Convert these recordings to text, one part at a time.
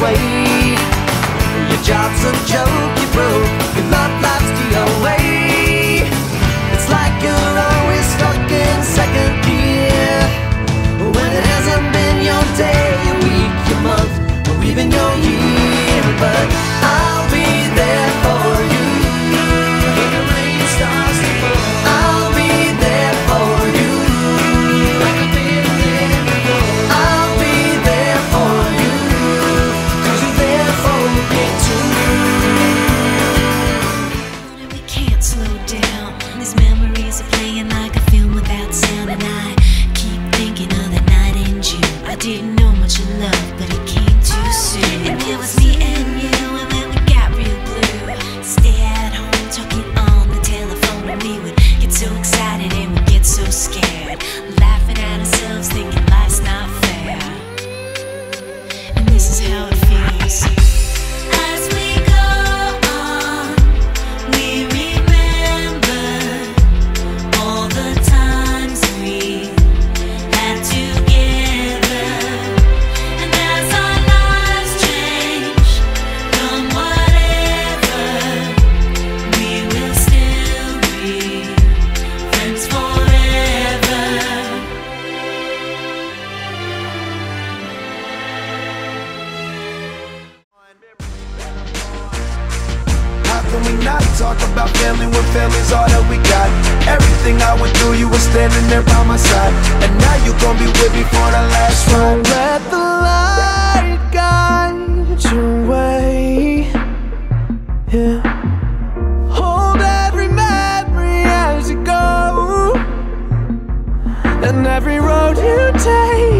persuade Your job's a joke you broke not talk about family when family's all that we got. Everything I went through, you were standing there by my side. And now you gon' be with me for the last ride. So let the light guide your way. Yeah. Hold every memory as you go. And every road you take.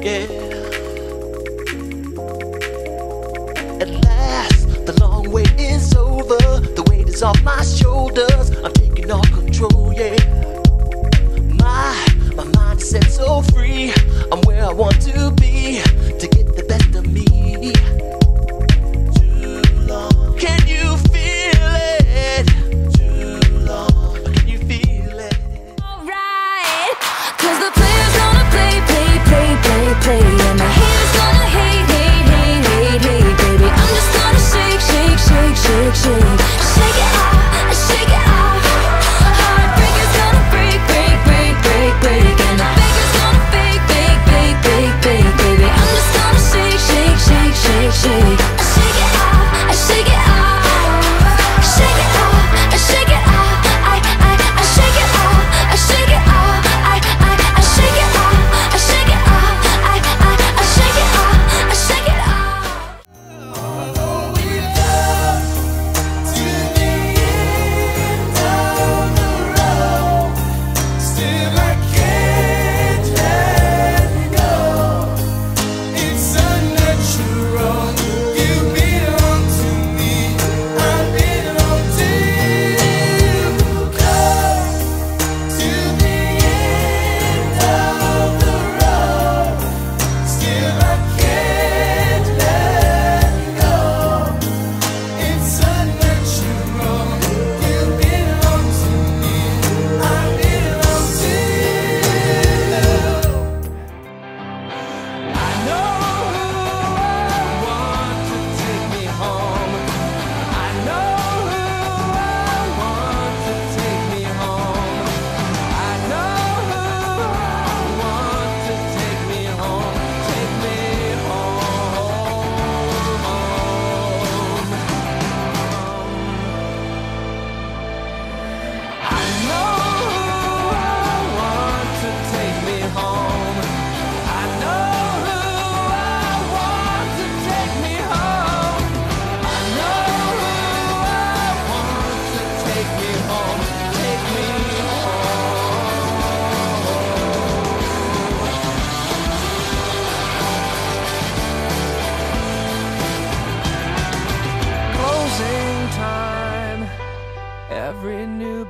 Yeah. At last, the long wait is over. The weight is off my shoulders. I'm taking all control, yeah. My, my mind is set so free. I'm where I want to be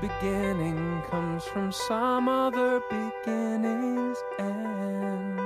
beginning comes from some other beginning's end.